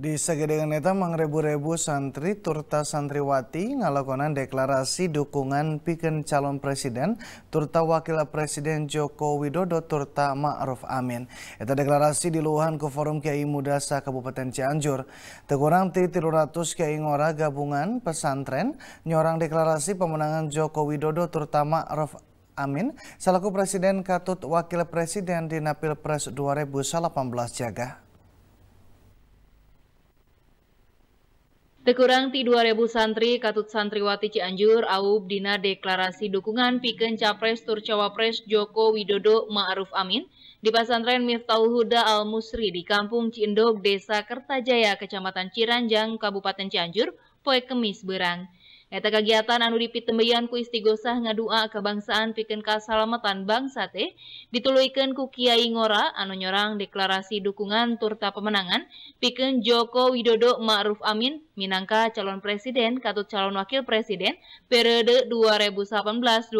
Di Sagedengan Eta mangrebu-rebu santri turta santriwati ngalakonan deklarasi dukungan piken calon presiden turta wakil presiden Joko Widodo turta Ma'ruf Amin. Eta deklarasi diluhan ke Forum Kiai Muda sa Kabupaten Cianjur. Tekurang ti 300 Kiai ngora gabungan pesantren nyorang deklarasi pemenangan Joko Widodo turta Ma'ruf Amin selaku presiden katut wakil presiden di Napil Pres 2018 jaga. Tekurang ti 2000 santri Katut Santriwati Cianjur aub dina deklarasi dukungan pikeun Capres tur Cawapres Joko Widodo Ma'ruf Amin di Pasantren Miftahul Huda Al Musri di Kampung Cindog, Desa Kertajaya, Kecamatan Ciranjang, Kabupaten Cianjur, poe Kemis berang. Eta kegiatan anu dipitembeyan ku istigosah ngadua kebangsaan pikeun kasalamatan bangsa teh dituluykeun ku Kiai Ngora anu nyorang deklarasi dukungan turta pemenangan pikeun Joko Widodo Ma'ruf Amin minangka calon presiden katut calon wakil presiden periode 2018-2024.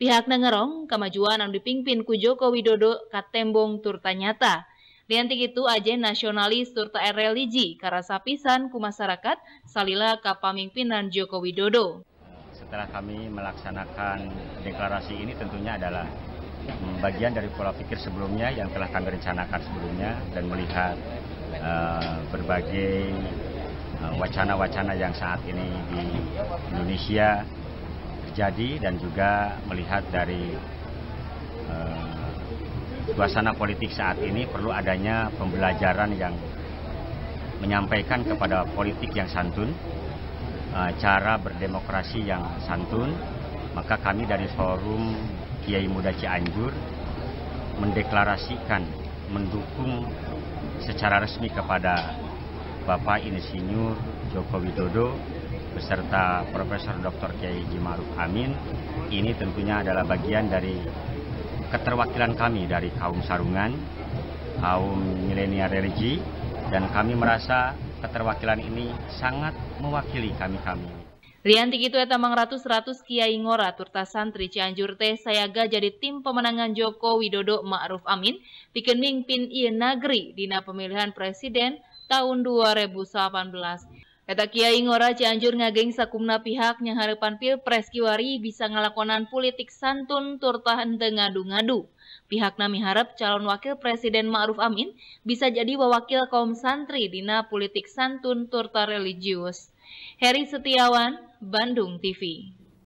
Pihakna ngerong kemajuan anu dipimpin ku Joko Widodo katembong turta nyata Liantik itu aja nasionalis serta religi karasa pisan ku masyarakat salila kapamimpinan Joko Widodo. Setelah kami melaksanakan deklarasi ini tentunya adalah bagian dari pola pikir sebelumnya yang telah kami rencanakan sebelumnya dan melihat uh, berbagai eh, wacana-wacana uh, yang saat ini di Indonesia terjadi dan juga melihat dari uh, suasana politik saat ini perlu adanya pembelajaran yang menyampaikan kepada politik yang santun, eh, cara berdemokrasi yang santun, maka kami dari Forum Kiai Muda Cianjur mendeklarasikan mendukung secara resmi kepada Bapak Insinyur Joko Widodo beserta Profesor Dr. Kiai Jimaruf Amin. Ini tentunya adalah bagian dari keterwakilan kami dari kaum sarungan, kaum milenial religi, dan kami merasa keterwakilan ini sangat mewakili kami-kami. Riantik itu eta ratus ratus kiai ngora turta santri Cianjur teh sayaga jadi tim pemenangan Joko Widodo Ma'ruf Amin pikeun mingpin ieu negeri dina pemilihan presiden tahun 2018. Eta Kiai Ngora Cianjur ngageng sakumna pihak yang harapan pilpres kiwari bisa ngelakonan politik santun turta henteu ngadu-ngadu. Pihak nami harap calon wakil presiden Ma'ruf Amin bisa jadi wawakil kaum santri dina politik santun turta religius. Heri Setiawan, Bandung TV.